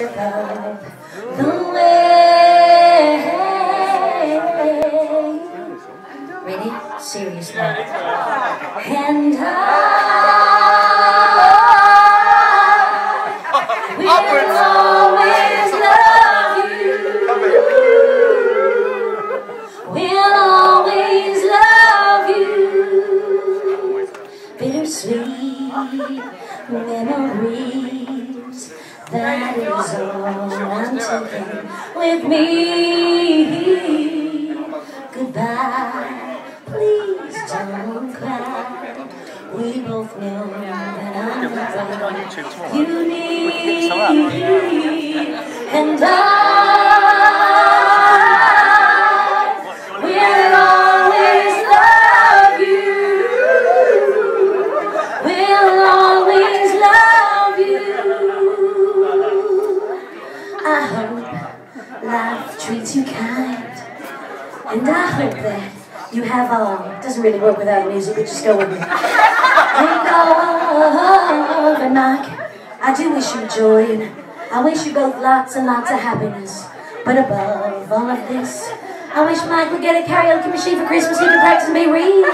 above the way. Ready? Seriously. And I will always love you. Will always love you. Bittersweet memories. That is all I'm taking with me. Goodbye, please don't cry. We both know that I'm the one you need, and I life treats you kind. And I hope that you have all. Doesn't really work without music, but just go with me. And love and Mike, I do wish you joy and I wish you both lots and lots of happiness. But above all of this, I wish Mike would get a karaoke machine for Christmas. He can practice be real.